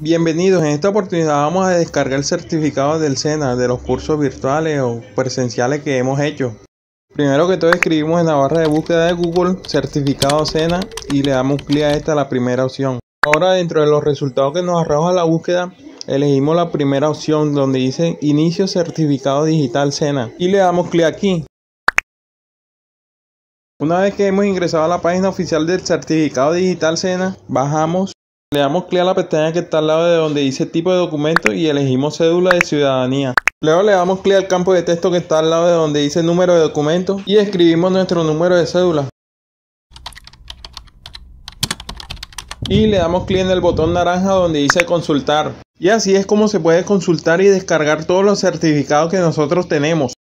Bienvenidos, en esta oportunidad vamos a descargar el certificado del SENA de los cursos virtuales o presenciales que hemos hecho. Primero que todo escribimos en la barra de búsqueda de Google certificado SENA y le damos clic a esta la primera opción. Ahora dentro de los resultados que nos arroja la búsqueda elegimos la primera opción donde dice inicio certificado digital SENA y le damos clic aquí. Una vez que hemos ingresado a la página oficial del certificado digital SENA, bajamos le damos clic a la pestaña que está al lado de donde dice tipo de documento y elegimos cédula de ciudadanía. Luego le damos clic al campo de texto que está al lado de donde dice número de documento y escribimos nuestro número de cédula. Y le damos clic en el botón naranja donde dice consultar. Y así es como se puede consultar y descargar todos los certificados que nosotros tenemos.